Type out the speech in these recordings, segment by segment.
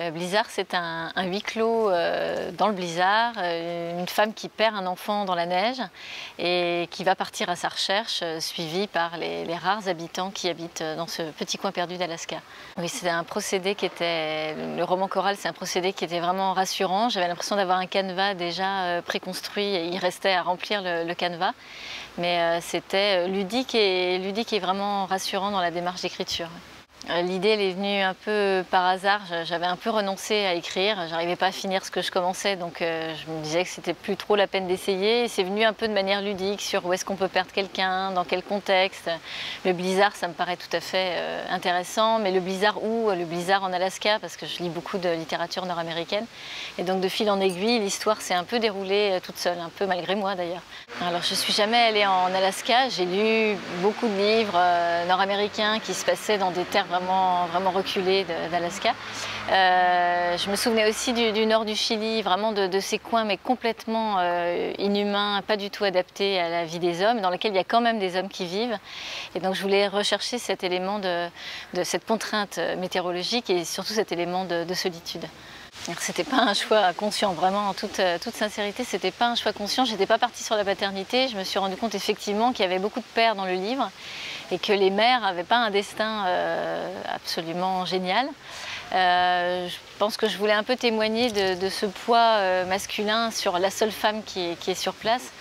Euh, blizzard, c'est un, huis clos euh, dans le blizzard, euh, une femme qui perd un enfant dans la neige et qui va partir à sa recherche, suivie par les, rares habitants qui habitent dans ce petit coin perdu d'Alaska. Oui, c'est un procédé qui était, le roman choral, c'est un procédé qui était vraiment rassurant. J'avais l'impression d'avoir un canevas déjà préconstruit et il restait à remplir le, le canevas. Mais c'était ludique et, ludique et vraiment rassurant dans la démarche d'écriture. Euh, l'idée, elle est venue un peu par hasard. J'avais un peu renoncé à écrire. J'arrivais pas à finir ce que je commençais, donc euh, je me disais que c'était plus trop la peine d'essayer. C'est venu un peu de manière ludique sur où est-ce qu'on peut perdre quelqu'un, dans quel contexte. Le blizzard, ça me paraît tout à fait euh, intéressant, mais le blizzard où? Le blizzard en Alaska, parce que je lis beaucoup de littérature nord-américaine. Et donc de fil en aiguille, l'histoire s'est un peu déroulée toute seule, un peu malgré moi d'ailleurs. Alors je suis jamais allée en Alaska. J'ai lu beaucoup de livres nord-américains qui se passaient dans des terres vraiment, vraiment reculé d'Alaska. Euh, je me souvenais aussi du, nord du Chili, vraiment de, ces coins, mais complètement euh, inhumains, pas du tout adaptés à la vie des hommes, dans lesquels il y a quand même des hommes qui vivent. Et donc je voulais rechercher cet élément de, cette contrainte météorologique et surtout cet élément de, solitude. C'était pas un choix conscient, vraiment en toute, toute sincérité, c'était pas un choix conscient. J'étais pas partie sur la paternité. Je me suis rendu compte effectivement qu'il y avait beaucoup de pères dans le livre et que les mères n'avaient pas un destin euh, absolument génial. Euh, je pense que je voulais un peu témoigner de, ce poids euh, masculin sur la seule femme qui est, sur place.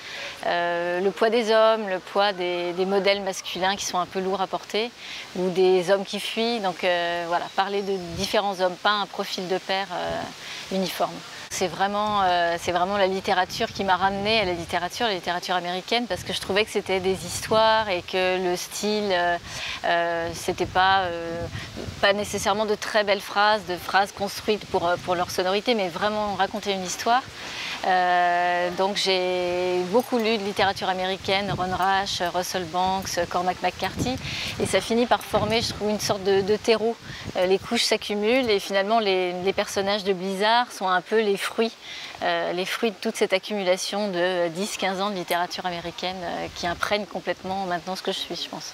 le poids des hommes, le poids des, modèles masculins qui sont un peu lourds à porter, ou des hommes qui fuient. Donc voilà, parler de différents hommes, pas un profil de père uniforme. C'est vraiment, euh, vraiment la littérature qui m'a ramenée à la littérature, la littérature américaine, parce que je trouvais que c'était des histoires et que le style, euh, euh, c'était pas, pas nécessairement de très belles phrases, de phrases construites pour, pour leur sonorité, mais vraiment raconter une histoire. Euh, donc j'ai beaucoup lu de littérature américaine, Ron Rash, Russell Banks, Cormac McCarthy, et ça finit par former, je trouve, une sorte de, terreau. Euh, les couches s'accumulent et finalement les, personnages de Blizzard sont un peu les fruits, euh, les fruits de toute cette accumulation de 10-15 ans de littérature américaine qui imprègne complètement maintenant ce que je suis, je pense.